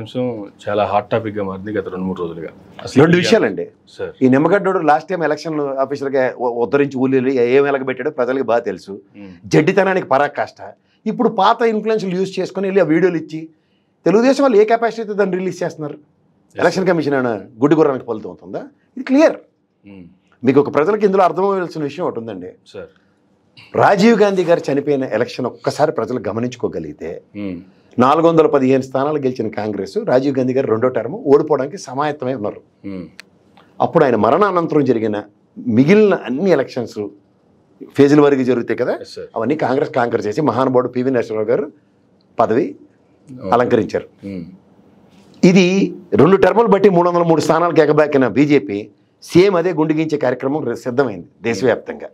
అంశం చాలా హాట్ టాపిక్గా మారింది గత రెండు మూడు రోజులుగా. రెండు విషయాలండి. సార్. ఈ నిమ్మగడ్డోడు లాస్ట్ టైం ఎలక్షన్ ఆఫీసర్గా ఉ- ఉద్ధరించి ఊళ్ళి ఏం ఎలగబెట్టాడో ప్రజలకు బాగా తెలుసు. జడ్డితనానికి పరాకాష్ట ఇప్పుడు పాత ఇన్ఫ్లుయెన్స్లు యూజ్ చేసుకొని వెళ్ళి ఆ వీడియోలు ఇచ్చి తెలుగుదేశం వాళ్ళు ఏ కెపాసిటీతో దాన్ని రిలీజ్ చేస్తున్నారు? ఎలక్షన్ కమిషన్ ఏమైనా గుడ్డి గుర్రానికి ఫలితం అవుతుందా ఇది క్లియర్ మీకు ఒక ప్రజలకు ఇందులో అర్థమవలసిన విషయం ఒకటి ఉందండి. సార్. రాజీవ్ గాంధీ గారు చనిపోయిన ఎలక్షన్ ఒక్కసారి ప్రజలు గమనించుకోగలిగితే నాలుగు వందల పదిహేను స్థానాలు గెలిచిన కాంగ్రెస్ రాజీవ్ గాంధీ గారు రెండో టర్మ్ ఓడిపోవడానికి సమాయత్తమై ఉన్నారు. అప్పుడు ఆయన మరణానంతరం జరిగిన మిగిలిన అన్ని ఎలక్షన్స్ ఫేజుల వరకు జరుగుతాయి కదా? అవన్నీ కాంగ్రెస్ కాంగ్రెస్ చేసి మహానుభావుడు పివి నరసింహరావు గారు పదవి అలంకరించారు. ఇది రెండు టర్ములు బట్టి మూడు వందల మూడు స్థానాలకు ఎగబాకిన బీజేపీ సేమ్ అదే గుండెగించే కార్యక్రమం సిద్ధమైంది దేశవ్యాప్తంగా.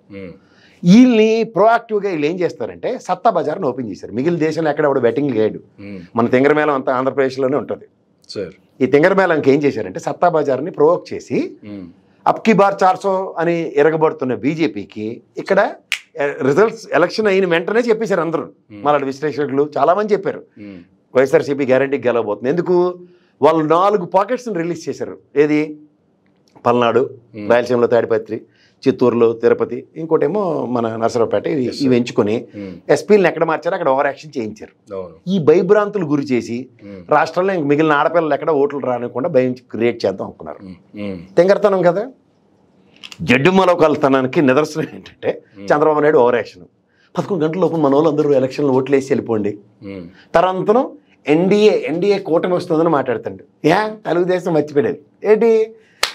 వీళ్ళని ప్రోయాక్టివ్గా వీళ్ళు ఏం చేస్తారంటే సత్తా బజార్ని ఓపెన్ చేశారు. మిగిలిన దేశంలో ఎక్కడ కూడా బెట్టింగ్ లేడు. మన తింగరమేళం అంతా ఆంధ్రప్రదేశ్లోనే ఉంటుంది. సార్. ఈ తింగరమేళంకి ఏం చేశారంటే సత్తా బజార్ని ప్రొవోక్ చేసి అప్కి బార్ చార్సో అని ఎరగబడుతున్న బీజేపీకి ఇక్కడ రిజల్ట్స్ ఎలక్షన్ అయిన వెంటనే చెప్పేశారు అందరూ. మళ్ళీ విశ్లేషకులు చాలా మంది చెప్పారు వైఎస్ఆర్సీపీ గ్యారంటీ గెలవబోతుంది. ఎందుకు? వాళ్ళు నాలుగు పాకెట్స్ని రిలీజ్ చేశారు. ఏది? పల్నాడు. రాయలసీమలో తాడిపత్రి చిత్తూరులో తిరుపతి ఇంకోటేమో మన నరసరావుపేట ఇవి ఎంచుకొని ఉమ్, ఎస్పీలను ఎక్కడ మార్చారో అక్కడ ఓవర్ యాక్షన్ చేయించారు. ఈ భయభ్రాంతులు గురి చేసి ఉమ్, రాష్ట్రంలో ఇంక మిగిలిన ఆడపిల్లలు ఎక్కడ ఓట్లు రానికుండా భయం క్రియేట్ చేద్దాం అనుకున్నారు. ఉమ్, తెంగరతనం కదా? జడ్డు మలోకాలతనానికి నిదర్శనం ఏంటంటే చంద్రబాబు నాయుడు ఓవర్ యాక్షన్. పదకొండు గంటల లోపు మన వాళ్ళు అందరూ ఎలక్షన్లు ఓట్లు వేసి వెళ్ళిపోండి తరంతరం ఎన్డీఏ ఎన్డీఏ కూటమి వస్తుందని మాట్లాడుతాడు. యా తెలుగుదేశం మర్చిపోయాడు ఏంటి?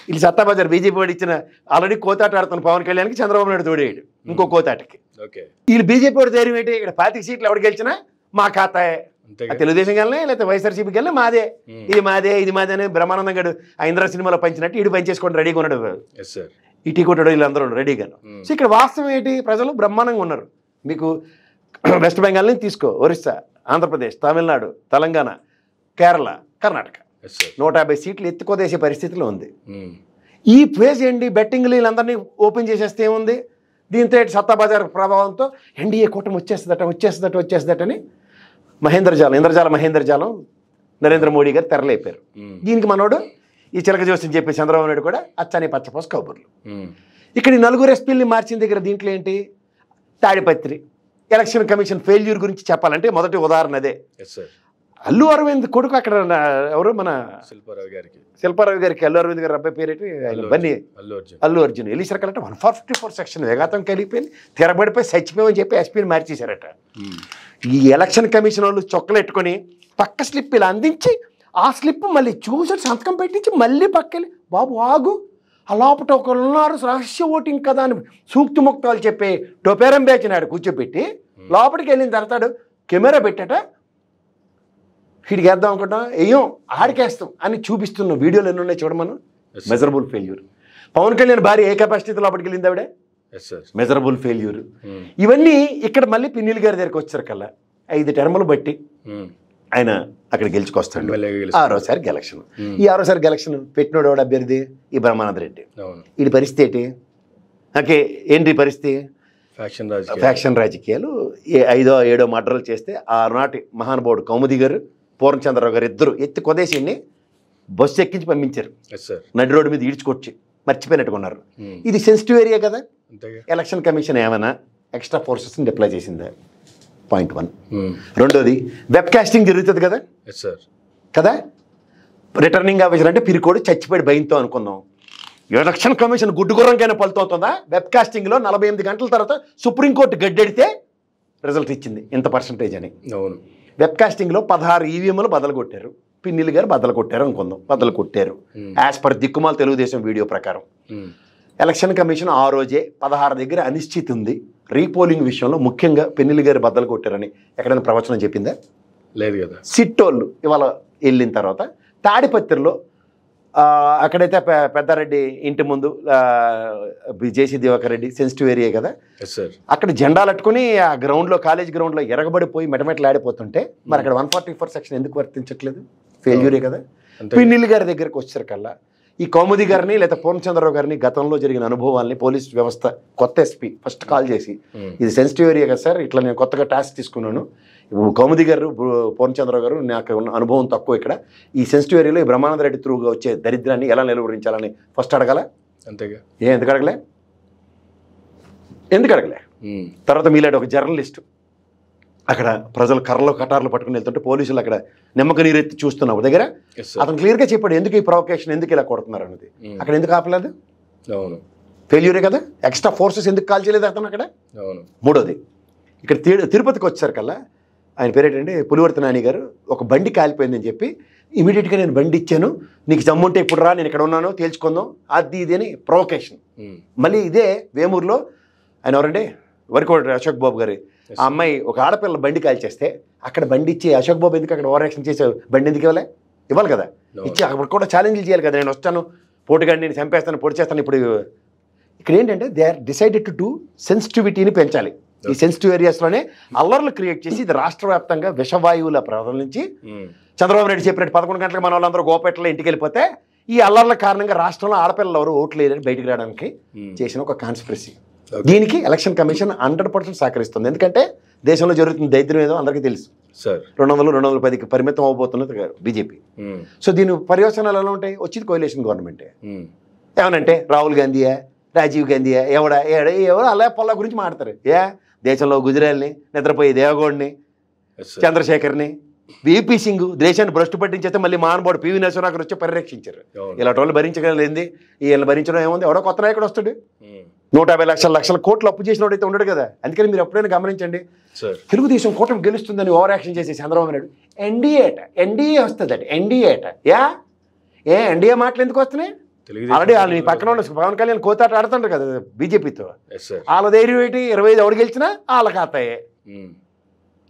వీళ్ళు సత్తాబజార్ బీజేపీ వాడు ఇచ్చిన ఆల్రెడీ కోతాట ఆడుతున్న పవన్ కళ్యాణ్కి చంద్రబాబు నాయుడు తోడేయడు ఇంకో కోతాటకి. ఓకే. వీళ్ళు బీజేపీ వాడు ధైర్యం ఏంటి? ఇక్కడ పాతిక సీట్లు ఎవడు గెలిచినా మా ఖాతాయే. తెలుగుదేశం వెళ్ళినా లేకపోతే వైఎస్ఆర్సీపీకి వెళ్ళినా మాదే. ఇది మాదే ఇది మాదే అని బ్రహ్మానందం గడు ఆ ఇంద్ర సినిమాలో పంచినట్టు ఇటు పంచేసుకోండి రెడీగా ఉన్నాడు. ఇటీ కొట్టాడు వీళ్ళందరూ రెడీగాను. సో ఇక్కడ వాస్తవం ఏంటి? ప్రజలు బ్రహ్మాండంగా ఉన్నారు. మీకు వెస్ట్ బెంగాల్ నుంచి తీసుకో ఒరిస్సా ఆంధ్రప్రదేశ్ తమిళనాడు తెలంగాణ కేరళ కర్ణాటక. నూట యాభై సీట్లు ఎత్తుకోదేసే పరిస్థితిలో ఉంది. ఉమ్, ఈ ఫేజ్ ఏంటి? బెట్టింగ్లు వీళ్ళందరినీ ఓపెన్ చేసేస్తే ఏముంది? దీంతో సత్తా బజార్ ప్రభావంతో ఎన్డీఏ కూటమి వచ్చేస్తుందట వచ్చేస్తుందట వచ్చేస్తుందటని మహేంద్రజాలం ఇంద్రజాల మహేంద్రజాలం నరేంద్ర మోడీ గారు తెరలేపారు. ఉమ్, దీనికి మనోడు ఈ చిలక జోస్యం చెప్పి చంద్రబాబు నాయుడు కూడా అచ్చని పచ్చపోసు కబుర్లు. ఉమ్, ఇక్కడ ఈ నలుగురు ఎస్పీల్ని మార్చిన దగ్గర దీంట్లో ఏంటి? తాడిపత్రి. ఎలక్షన్ కమిషన్ ఫెయిల్యూర్ గురించి చెప్పాలంటే మొదటి ఉదాహరణ అదే. ఎస్ సార్ అల్లు అరవింద్ కొడుకు అక్కడ ఎవరు మన శిల్పారావు గారికి. శిల్పారావు గారికి అల్లు అరవింద్ గారు అబ్బాయి పేరేంటి? బన్నీ అల్లు అర్జున్ అల్లు అర్జున్. ఎల్లి సర్కల్ అంటే వన్ ఫార్టీ ఫోర్ సెక్షన్ వేగాతం కలిగిపోయింది తిరగబడిపోయి చచ్చిపోయని చెప్పి ఎస్పీని మార్చేశారట. ఉమ్, ఈ ఎలక్షన్ కమిషన్ వాళ్ళు చొక్కలు ఎట్టుకొని పక్క స్లిప్ ఇలా అందించి ఆ స్లిప్ మళ్ళీ చూసి సంతకం పెట్టించి మళ్ళీ పక్కకి బాబు ఆగు. ఆ లోపట ఒకరు ఉన్నారు రహస్య ఓటింగ్ కదా అని సూక్తి ముక్తాలు చెప్పే టొపేరం బేచినాడు కూర్చోబెట్టి లోపలికి వెళ్ళిన తర్వాత కెమెరా పెట్టట. వీడికి వేద్దాం అనుకుంటాం వేయం ఆడికేస్తాం అని చూపిస్తున్న వీడియోలు ఎన్ని ఉన్నాయి చూడమను? Yes, sir. Measurable failure Pawan Kalyan భార్య ఏ కెపాసిటీ లోపలికి వెళ్ళింది ఆవిడ? మెజరబుల్ ఫెయిల్యూర్ ఉమ్, ఇవన్నీ ఇక్కడ మళ్ళీ పిన్నిల్ గారి దగ్గరికి వచ్చారు కల్లా. ఐదు టర్ములు బట్టి ఉమ్, ఆయన అక్కడ గెలుచుకొస్తాడు. ఆరోసారి ఎలక్షన్ Hmm. ఈ ఆరోసారి ఎలక్షన్ పెట్టినోడు ఎవడు అభ్యర్థి? ఈ బ్రహ్మానంద రెడ్డి. వీడి పరిస్థితి ఏంటి? ఓకే ఏంటి పరిస్థితి? ఫ్యాక్షన్ ఫ్యాక్షన్ రాజకీయాలు ఏ ఐదో ఏడో మర్డర్లు చేస్తే ఆనాటి మహానుభావుడు కౌముది గారు పూర్ణచంద్రరావు గారు ఇద్దరు ఎత్తి కొదేసిని బస్సు ఎక్కించి పంపించారు. నడి రోడ్డు మీద ఈడ్చుకొచ్చి మర్చిపోయినట్టుగా ఉన్నారు. ఉమ్, ఇది సెన్సిటివ్ ఏరియా కదా? ఎలక్షన్ కమిషన్ ఏమైనా ఎక్స్ట్రా ఫోర్సెస్ని డిప్లాయ్ చేసిందా? పాయింట్ వన్ ఉమ్, రెండోది వెబ్ కాస్టింగ్ జరుగుతుంది కదా? కదా? రిటర్నింగ్ ఆఫీసర్ అంటే పిరికోడు చచ్చిపోయి భయంతో అనుకుందాం. ఎలక్షన్ కమిషన్ గుడ్డు గుర్రంకైనా పలుతవుతుందా? వెబ్ కాస్టింగ్లో నలభై ఎనిమిది గంటల తర్వాత సుప్రీంకోర్టు గడ్డెడితే రిజల్ట్ ఇచ్చింది. ఇంత పర్సంటేజ్ అని. అవును. వెబ్ కాస్టింగ్లో పదహారు ఈవీఎంలు బదలు కొట్టారు పిన్నిల్ గారు బదలు కొట్టారు అనుకుందాం. బదలు కొట్టారు Hmm. యాజ్ పర్ దిక్కుమాల తెలుగుదేశం వీడియో ప్రకారం. ఎలక్షన్ కమిషన్ ఆ రోజే పదహారు దగ్గర అనిశ్చితి ఉంది. రీపోలింగ్ విషయంలో ముఖ్యంగా పెన్నిల్ గారు బద్దలు కొట్టారని ఎక్కడైనా ప్రవచనం చెప్పిందా? లేదు కదా. సిట్టోళ్ళు ఇవాళ వెళ్ళిన తర్వాత తాడిపత్రిలో అక్కడైతే పెద్దారెడ్డి ఇంటి ముందు JC Diwakar Reddy sensitive area కదా? అక్కడ జెండాలు అట్టుకుని ఆ గ్రౌండ్లో కాలేజ్ గ్రౌండ్లో ఎరగబడిపోయి మెటమెటలు ఆడిపోతుంటే మరి అక్కడ వన్ ఫార్టీ ఫోర్ సెక్షన్ ఎందుకు వర్తించట్లేదు? ఫెయిల్యూరే కదా? అంతే. పిన్నిల్ గారి దగ్గరకు వచ్చారు కల్లా. ఈ కౌముది గారిని లేదా పూర్ణచంద్రరావు గారిని గతంలో జరిగిన అనుభవాల్ని పోలీస్ వ్యవస్థ కొత్త ఎస్పీ ఫస్ట్ కాల్ చేసి ఉమ్. ఇది సెన్సిటివ్ ఏరియా కదా సార్ ఇట్లా నేను కొత్తగా టాస్క్ తీసుకున్నాను. ఇప్పుడు కౌముది గారు పూర్ణచంద్రరావు గారు నాకు ఉన్న అనుభవం తక్కువ ఇక్కడ. ఈ సెన్సిటివ్ ఏరియాలో ఈ బ్రహ్మానంద రెడ్డి త్రూగా వచ్చే దరిద్రాన్ని ఎలా నిలువరించాలని ఫస్ట్ అడగల? అంతేగా. ఏ ఎందుకు అడగలే? ఎందుకు అడగలే. తర్వాత మీలాంటి ఒక జర్నలిస్ట్ అక్కడ ప్రజలు కర్రలు కటార్లు పట్టుకుని వెళ్తుంటే పోలీసులు అక్కడ నిమ్మక నీరెత్తి చూస్తున్నావు దగ్గర. అతను క్లియర్గా చెప్పాడు ఎందుకు ఈ ప్రొవకేషన్ ఎందుకు ఇలా కొడుతున్నారు అన్నది ఉమ్. అక్కడ ఎందుకు ఆపలేదు? అవును. ఫెయిల్యూరే కదా? ఎక్స్ట్రా ఫోర్సెస్ ఎందుకు కాల్ చేయలేదు అతను అక్కడ? అవును. మూడోది ఇక్కడ తిరుపతికి వచ్చేసరికల్లా ఆయన పేరు ఏంటంటే పులివర్తి నాని గారు. ఒక బండి కాలిపోయిందని చెప్పి ఇమీడియట్గా నేను బండి ఇచ్చాను. నీకు జమ్ముంటే ఇప్పుడు రా నేను ఇక్కడ ఉన్నాను తేల్చుకుందాం. అది ఇది అని ప్రొవకేషన్. మళ్ళీ ఇదే వేమూరులో ఆయన ఎవరండి వరికోట అశోక్ బాబు గారి. ఆ అమ్మాయి ఒక ఆడపిల్ల బండి కాల్చేస్తే అక్కడ బండి ఇచ్చి అశోక్ బాబు ఎందుకు అక్కడ ఓవర్ యాక్షన్ చేసే బండి ఎందుకు ఇవ్వలే? ఇవ్వాలి కదా. ఇచ్చి అక్కడ కూడా ఛాలెంజ్లు చేయాలి కదా. నేను వస్తాను. పోటుగాడిని నేను చంపేస్తాను పొడి చేస్తాను ఇప్పుడు ఇక్కడ ఏంటంటే they are decided to do సెన్సిటివిటీని పెంచాలి. ఈ సెన్సిటివ్ ఏరియాస్లోనే అల్లర్లు క్రియేట్ చేసి ఇది రాష్ట్ర వ్యాప్తంగా విషవాయువుల నుంచి ఉమ్. చంద్రబాబు నాయుడు చెప్పినట్టు పదకొండు గంటలకు మన వాళ్ళందరూ గోపేటలో ఇంటికి వెళ్ళిపోతే ఈ అల్లర్ల కారణంగా రాష్ట్రంలో ఆడపిల్లలు ఎవరు ఓట్లు వేయలేని బయటికి రావడానికి ఉమ్. చేసిన ఒక కాన్స్పిరసీ. దీనికి ఎలక్షన్ కమిషన్ హండ్రెడ్ పర్సెంట్ సహకరిస్తుంది. ఎందుకంటే దేశంలో జరుగుతున్న దైత్యం ఏదో అందరికీ తెలుసు. సార్ రెండు వందలు రెండు వందల పదికి పరిమితం అవబోతున్నది బీజేపీ. సో దీని పర్యవసనాలు ఎలా ఉంటాయి? వచ్చేది కోయిలేషన్ గవర్నమెంటే. ఏమనంటే రాహుల్ గాంధీయా రాజీవ్ గాంధీయా ఎవడా? ఏడ? ఎవరు అలా పొల్ల గురించి మాడతారు ఏ? దేశంలో గుజరాల్ని నిద్రపోయే దేవగౌడ్ని చంద్రశేఖర్ని విపి సింగ్ దేశాన్ని భ్రష్టు పట్టించేస్తే మళ్ళీ మానవాడు పివి నరసింహరావు వచ్చి పరిరక్షించారు. ఇలాంటి వాళ్ళు భరించగలిగింది వీళ్ళని భరించడం ఏముంది? ఎవడో కొత్త నాయకుడు వస్తాడు. ఉమ్. నూట యాభై లక్షల లక్షల కోట్లు అప్పు చేసినోడైతే ఉండడు కదా. అందుకని మీరు ఎప్పుడైనా గమనించండి. తెలుగుదేశం కూటమి గెలుస్తుందని ఓవర్ యాక్షన్ చేసి చంద్రబాబు నాయుడు ఎన్డీఏ అట ఎన్డీఏ వస్తుంది అట ఎన్డీఏ అట యా? ఏ ఎన్డీఏ మాటలు ఎందుకు వస్తున్నాయి? ఆల్రెడీ వాళ్ళు నీ పక్కన ఉన్న పవన్ కళ్యాణ్ కోతాట ఆడుతుంటారు కదా బీజేపీతో. వాళ్ళ ధైర్యం ఏంటి? ఇరవై ఐదు ఎవడు గెలిచినా వాళ్ళ ఖాతాయే. ఉమ్.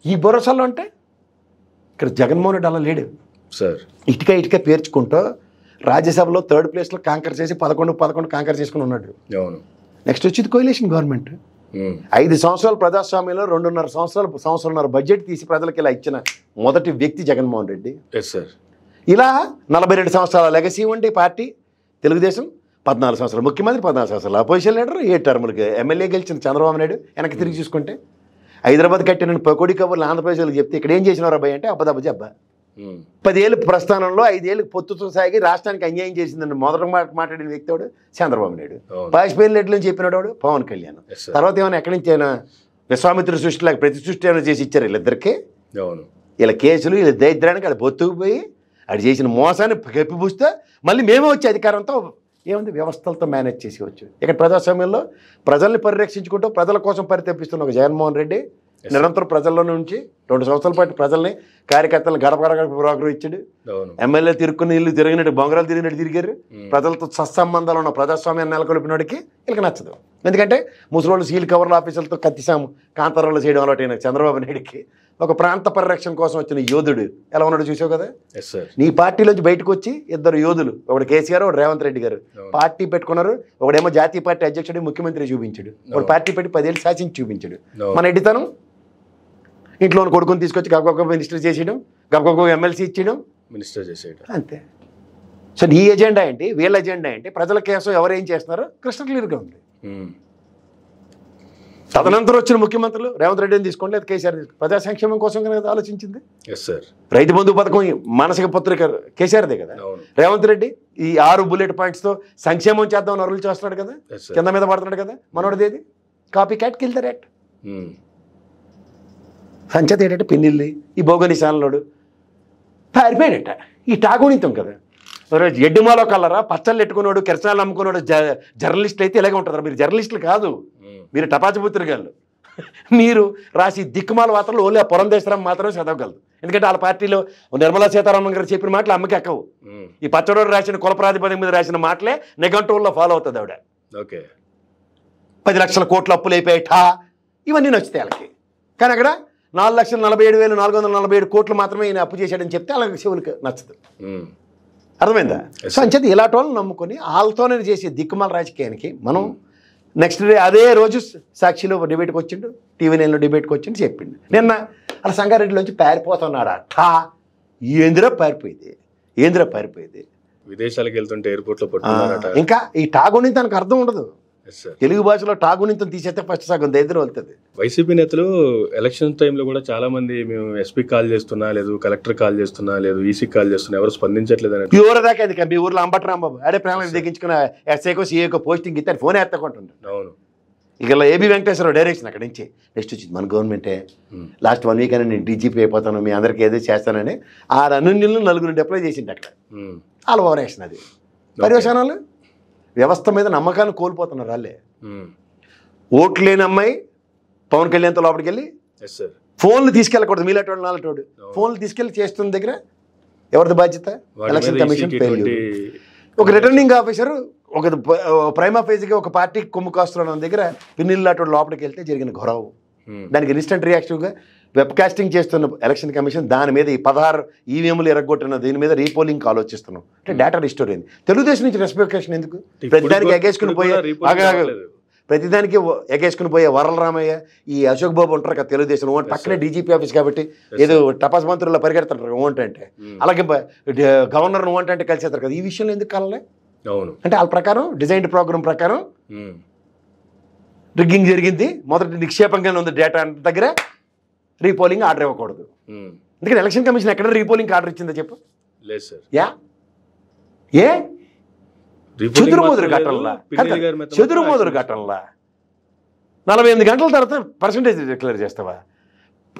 ఈ భరోసాలో అంటే ఇక్కడ జగన్మోహన్ రెడ్డి అలా లేడు. సార్ ఇటుక ఇటుక పేర్చుకుంటూ రాజ్యసభలో థర్డ్ ప్లేస్లో కాంకర్ చేసి పదకొండు పదకొండు కాంకర్ చేసుకుని ఉన్నాడు. అవును. నెక్స్ట్ వచ్చింది కోయిలేషన్ గవర్నమెంట్. ఉమ్. ఐదు సంవత్సరాల ప్రజాస్వామ్యంలో రెండున్నర సంవత్సరాలు సంవత్సరంన్నర బడ్జెట్ తీసి ప్రజలకు ఇలా ఇచ్చిన మొదటి వ్యక్తి జగన్మోహన్ రెడ్డి. ఎస్ సార్ ఇలా నలభై రెండు సంవత్సరాల లెగసీ ఉండే పార్టీ తెలుగుదేశం పద్నాలుగు సంవత్సరాలు. ముఖ్యమంత్రి పద్నాలుగు సంవత్సరాలు. అపోజిషన్ లీడర్ ఏ టర్ములకి? ఎమ్మెల్యే గెలిచిన చంద్రబాబు నాయుడు వెనక్కి తిరిగి చూసుకుంటే. హైదరాబాద్ కట్టిన కొడి కబుర్లు ఆంధ్రప్రదేశ్లో చెప్తే ఇక్కడ ఏం చేసినారు అబ్బాయి అంటే అబ్బదబ్బ అబ్బా ఉమ్. పదేళ్ళు ప్రస్థానంలో ఐదేళ్ళు పొత్తుతో సాగి రాష్ట్రానికి అన్యాయం చేసిందని మొదట మాట మాట్లాడిన వ్యక్తి వాడు చంద్రబాబు నాయుడు. వాజ్పేయి రెడ్డి నుంచి చెప్పినాడు పవన్ కళ్యాణ్. తర్వాత ఏమైనా ఎక్కడి నుంచి అయినా విశ్వామిత్ర సృష్టి లాగా ప్రతి సృష్టి ఏమైనా చేసి ఇచ్చారు వీళ్ళిద్దరికి? వీళ్ళ కేసులు వీళ్ళ దరిద్రానికి అది బొత్తుకుపోయి అది చేసిన మోసాన్ని కప్పిపుస్తే మళ్ళీ మేమే వచ్చి అధికారంతో ఏముంది? వ్యవస్థలతో మేనేజ్ చేసేవచ్చు ఇక్కడ ప్రజాస్వామ్యంలో ప్రజల్ని పరిరక్షించుకుంటూ ప్రజల కోసం పరితపిస్తున్న ఒక జగన్మోహన్ రెడ్డి నిరంతరం ప్రజల్లో నుంచి రెండు సంవత్సరాల పాటు ప్రజల్ని కార్యకర్తలను గడప గడప ప్రోగ్రాం ఇచ్చాడు. ఎమ్మెల్యే తిరుక్కుని ఇల్లు తిరిగినట్టు బొంగరాలు తిరిగినట్టు తిరిగారు. ఉమ్. ప్రజలతో సత్సంబంధాలు ఉన్న ప్రజాస్వామ్యాన్ని నెలకొల్పినోడికి వీళ్ళకి నచ్చదు. ఎందుకంటే ముసలోళ్ళు సీల్ కవర్ల ఆఫీసులతో కత్తిసాము. కాంతారాలు చేయడం అలవాటైన చంద్రబాబు నాయుడికి. ఒక ప్రాంత పరిరక్షణ కోసం వచ్చిన యోధుడు. ఎలా ఉన్నాడు చూసావు కదా? నీ పార్టీలోంచి బయటకు వచ్చి ఇద్దరు యోధులు ఒకడు కేసీఆర్ ఒకడు రేవంత్ రెడ్డి గారు. పార్టీ పెట్టుకున్నారు ఒకడేమో జాతీయ పార్టీ అధ్యక్షుడు ముఖ్యమంత్రి చూపించాడు. ఒకడు అవును. పార్టీ పెట్టి పదేళ్ళు శాసించి చూపించాడు. మన ఎడ్డితనం? ఇంట్లో కొడుకుని తీసుకొచ్చి గబగబ మినిస్టర్ చేసేయడం గబగబ ఎమ్మెల్సీ ఇచ్చేయడం. మినిస్టర్ చేసేయటం అంతే. సో నీ ఎజెండా ఏంటి? వీళ్ళ ఎజెండా ఏంటి? ప్రజల కేసం ఎవరు ఏం చేస్తున్నారో కృష్ణ క్లియర్గా ఉంది. ఉమ్. తదనంతరం వచ్చిన ముఖ్యమంత్రులు రేవంత్ రెడ్డిని తీసుకోండి లేదా కేసీఆర్ తీసుకోండి ప్రజా సంక్షేమం కోసం కనుక ఆలోచించింది? రైతు బంధు పథకం మానసిక పత్రిక కేసీఆర్దే కదా? రేవంత్ రెడ్డి ఈ ఆరు బుల్లెట్ పాయింట్స్తో సంక్షేమం చేద్దాం నరులు చేస్తున్నాడు కదా? కింద మీద పడుతున్నాడు కదా? మనోడిది ఏది? Copy cat kill the rate um. సంచేత ఏంటంటే పిన్నిల్లి ఈ భోగని శాలలోడు పారిపోయాడట ఈ టాగుణితం కదా? ఎడ్డుమాలో కలరా పచ్చళ్ళు ఎట్టుకున్నాడు కిరసనాలు అమ్ముకున్నాడు జ జర్నలిస్టులు అయితే ఇలాగే ఉంటారు. మీరు జర్నలిస్టులు కాదు. మీరు టపాచిపుత్రికలు మీరు రాసి దిక్కుమాల మాత్రం ఓన్లీ పురంధేశ్వరం మాత్రమే చదవగలదు ఎందుకంటే వాళ్ళ పార్టీలో నిర్మలా సీతారామన్ గారు చెప్పిన మాటలు అమ్మకి ఎక్కవు. ఈ పచ్చడోడు రాసిన కుల ప్రాతిపదిక మీద రాసిన మాటలే నెగంటూల్లో ఫాలో అవుతుంది ఆవిడ. ఓకే. పది లక్షల కోట్ల అప్పులు అయిపోయాయట ఇవన్నీ నచ్చుతాయి వాళ్ళకి. కానీ అక్కడ నాలుగు లక్షల నలభై ఏడు వేలు నాలుగు వందల నలభై ఏడు కోట్లు మాత్రమే ఈయన అప్పు చేశాడని చెప్తే అలాగే శివునికి నచ్చదు. అర్థమైందా? సో అంచేది ఇలాంటి వాళ్ళని నమ్ముకొని వాళ్ళతోనే చేసే దిక్కుమాల రాజకీయానికి మనం నెక్స్ట్ డే అదే రోజు సాక్షిలో డిబేట్కి వచ్చిండు. టీవీ నైన్లో డిబేట్కి వచ్చిండు చెప్పిండు. నిన్న అలా సంగారెడ్డిలోంచి పారిపోతున్నాడా ఠా. ఏందిరా పారిపోయేది? ఏందిరా పారిపోయేది? విదేశాలకు వెళ్తుంటే ఎయిర్పోర్ట్లో ఆ, పట్టుకున్నారట ఇంకా ఈ టాగుని తనకు అర్థం ఉండదు. తెలుగు భాషలో టాగునితం తీసేస్తే ఫస్ట్ సగం దరిద్రం వెళ్తుంది. వైసీపీ నేతలు ఎలక్షన్ టైంలో కూడా చాలా మంది మేము ఎస్పీ కాల్ చేస్తున్నా లేదు కలెక్టర్ కాల్ చేస్తున్నా లేదు ఈసీ కాల్ చేస్తున్నా ఎవరు స్పందించట్లేదు అని. ప్యూర్ దాకా అది మీ ఊర్లో అంబట్రాంబాబు అడే ప్రేమ దిగించుకున్న ఎస్ఐకో సీఏకో పోస్టింగ్ ఇస్తే ఫోన్ ఎత్తకుంటుంటాడు అవును. ఇక ఏబి వెంకటేశ్వరరావు డైరెక్షన్ అక్కడి నుంచి. నెక్స్ట్ వచ్చింది మన గవర్నమెంటే లాస్ట్ వన్ వీక్ అని నేను డీజీపీ అయిపోతాను మీ అందరికీ ఏదో చేస్తానని ఆ రన్నులు నలుగురు డిప్లై చేసిండు అక్కడ. వాళ్ళ ఓవరేషన్ అది. పర్యవసానాలు? వ్యవస్థ మీద నమ్మకాన్ని కోల్పోతున్నారు వాళ్ళే. ఓట్లు లేని అమ్మాయి పవన్ కళ్యాణ్తో లోపలికి వెళ్ళి ఫోన్లు తీసుకెళ్ళకూడదు మీలాటోడు నాలటోడు. ఫోన్లు తీసుకెళ్ళి చేస్తున్న దగ్గర ఎవరిది బాధ్యత? ఎలక్షన్ కమిషన్ ఒక రిటర్నింగ్ ఆఫీసర్ ఒక ప్రైమ్ ఆఫీస్కి ఒక పార్టీకి కొమ్ము కాస్తున్న దగ్గర పిన్నిల్లాటోడు లోపలికి వెళ్తే జరిగిన గొడవ దానికి ఇన్స్టెంట్ రియాక్షన్గా వెబ్ కాస్టింగ్ చేస్తున్న ఎలక్షన్ కమిషన్ దాని మీద ఈ పదహారు ఈవీఎంలు ఎరగొట్టిన దీని మీద రీపోలింగ్ ఆలోచిస్తున్నాం అంటే డేటా రిస్టోర్ అయింది. తెలుగుదేశం నుంచి రెస్పెక్టేషన్ ఎందుకు? ప్రతిదానికి ఎగేసుకుని పోయే. ప్రతిదానికి ఎగేసుకుని పోయే వరల రామయ్య ఈ అశోక్ బాబు ఉంటారు కదా తెలుగుదేశం ఓన్ పక్కనే డీజీపీ ఆఫీస్ కాబట్టి ఏదో టపాస్ మంత్రుల్లో పరిగెడతారు ఓంట అంటే. ఉమ్, అలాగే గవర్నర్ ఓంట అంటే కలిసేస్తారు కదా. ఈ విషయంలో ఎందుకు కలలే? అవును. అంటే వాళ్ళ ప్రకారం డిజైన్ ప్రోగ్రామ్ ప్రకారం రిగ్గింగ్ జరిగింది. మొదటి నిక్షేపంగానే ఉంది డేటా దగ్గర. రీపోలింగ్ ఆర్డర్ ఇవ్వకూడదు. అందుకని ఎలక్షన్ కమిషన్ ఎక్కడ రీపోలింగ్ ఆర్డర్ ఇచ్చిందో చెప్పు. లేదు సార్. యా? ఏ? చెదురుమదురు ఘటనలా. చెదురుమదురు ఘటనలా. నలభై ఎనిమిది గంటల తర్వాత పర్సంటేజ్ డిక్లేర్ చేస్తావా?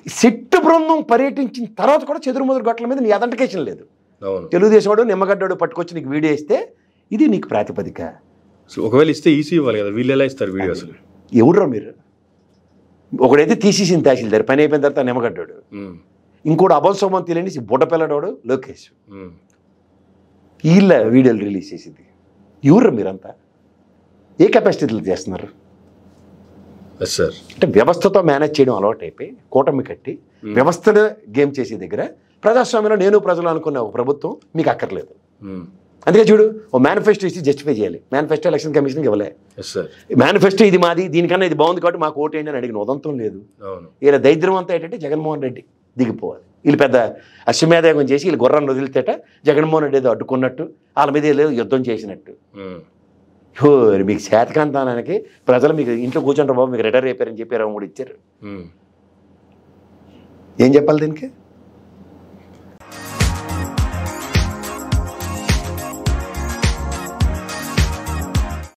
సిట్టు బృందం పర్యటించిన తర్వాత కూడా చెదురుమదురు గట్ల మీద నీ అథెంటికేషన్ లేదు. తెలుగుదేశం వాడు నిమ్మగడ్డాడు పట్టుకొచ్చి నీకు వీడియో ఇస్తే ఇది నీకు ప్రాతిపదిక. సో ఒకవేళ ఇస్తే ఈసీ ఇవ్వాలి కదా వీళ్ళు ఎలా ఇస్తారు వీడియో అసలు ఎవరురా మీరు? ఒకడైతే తీసేసింది తహసీల్దార్ పని అయిపోయిన తర్వాత నిమ్మగడ్డాడు ఇంకోటి సోమం తెలియని బుడ్డ పిల్లడోడు లోకేష్. వీళ్ళ వీడియోలు రిలీజ్ చేసింది. ఎవరు మీరంతా? ఏ కెపాసిటీలు చేస్తున్నారు? సార్. అంటే వ్యవస్థతో మేనేజ్ చేయడం అలవాటు అయిపోయి కూటమి కట్టి వ్యవస్థను గేమ్ చేసే దగ్గర ప్రజాస్వామ్యంలో నేను ప్రజలు అనుకున్న ఒక ప్రభుత్వం మీకు అక్కర్లేదు. అందుకే చూడు ఓ మేనిఫెస్టో ఇచ్చి జస్టిఫై చేయాలి. మేనిఫెస్టో ఎలక్షన్ కమిషన్కి ఇవ్వలే. మేనిఫెస్టో ఇది మాది దీనికన్నా ఇది బాగుంది కాబట్టి మాకు ఓటేయండి అని అడిగిన ఉదంతం లేదు. వీళ్ళ దైద్యం అంతా ఏంటంటే జగన్మోహన్ రెడ్డి దిగిపోవాలి. వీళ్ళు పెద్ద అశ్వమేధయాగం చేసి వీళ్ళు గుర్రాన్ని వదిలితేట జగన్మోహన్ రెడ్డి ఏదో అడ్డుకున్నట్టు వాళ్ళ మీద ఏదో యుద్ధం చేసినట్టు. మీకు శాతకాంతానానికి ప్రజలు మీకు ఇంట్లో కూర్చుంటారు బాబు మీకు రిటైర్ అయిపోయారని చెప్పారు కూడా ఇచ్చారు. ఏం చెప్పాలి దీనికి?